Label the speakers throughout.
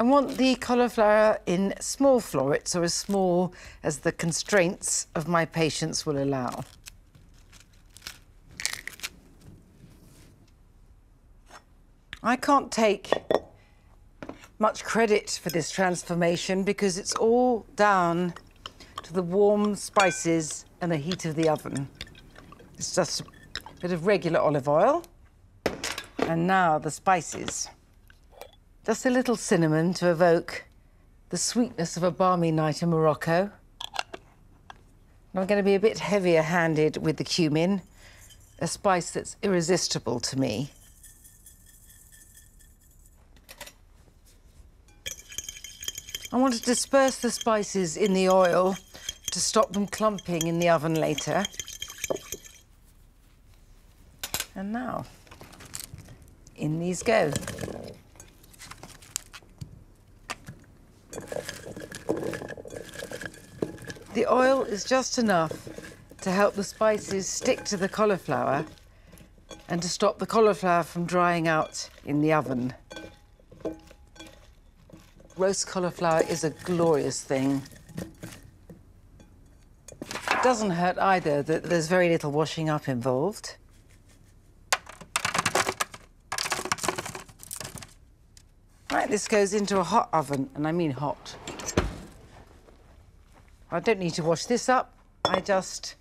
Speaker 1: I want the cauliflower in small florets, or as small as the constraints of my patience will allow. I can't take much credit for this transformation because it's all down to the warm spices and the heat of the oven. It's just a bit of regular olive oil. And now the spices. Just a little cinnamon to evoke the sweetness of a balmy night in Morocco. I'm going to be a bit heavier handed with the cumin, a spice that's irresistible to me. I want to disperse the spices in the oil to stop them clumping in the oven later. And now, in these go. The oil is just enough to help the spices stick to the cauliflower and to stop the cauliflower from drying out in the oven. Roast cauliflower is a glorious thing. It doesn't hurt either that there's very little washing up involved. Right, this goes into a hot oven, and I mean hot. I don't need to wash this up. I just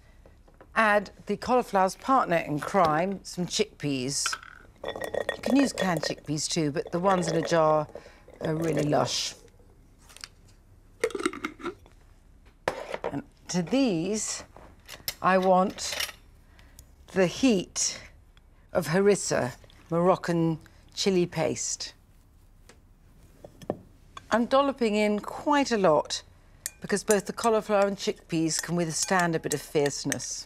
Speaker 1: add the cauliflower's partner in crime, some chickpeas. You can use canned chickpeas too, but the ones in a jar are really lush. And to these, I want the heat of harissa, Moroccan chili paste. I'm dolloping in quite a lot because both the cauliflower and chickpeas can withstand a bit of fierceness.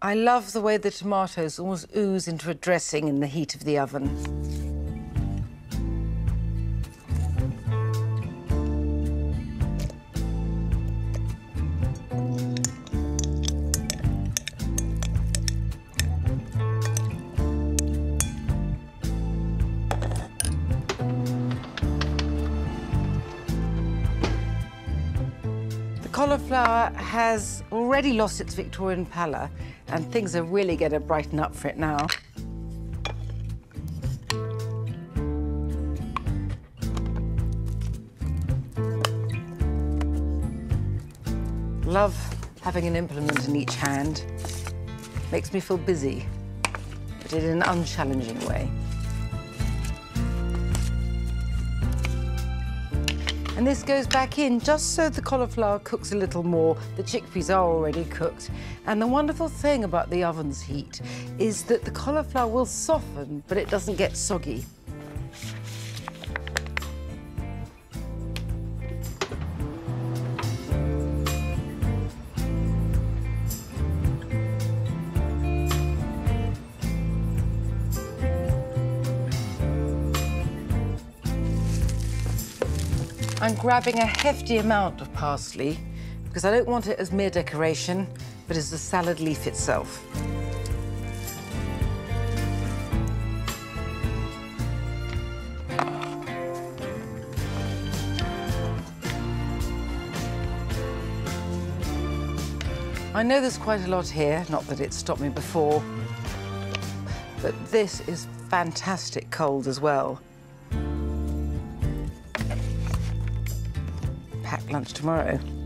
Speaker 1: I love the way the tomatoes almost ooze into a dressing in the heat of the oven. Cauliflower has already lost its Victorian pallor and things are really going to brighten up for it now. Love having an implement in each hand. Makes me feel busy, but in an unchallenging way. And this goes back in just so the cauliflower cooks a little more. The chickpeas are already cooked. And the wonderful thing about the oven's heat is that the cauliflower will soften, but it doesn't get soggy. I'm grabbing a hefty amount of parsley because I don't want it as mere decoration, but as the salad leaf itself. I know there's quite a lot here, not that it stopped me before, but this is fantastic cold as well. Lunch tomorrow.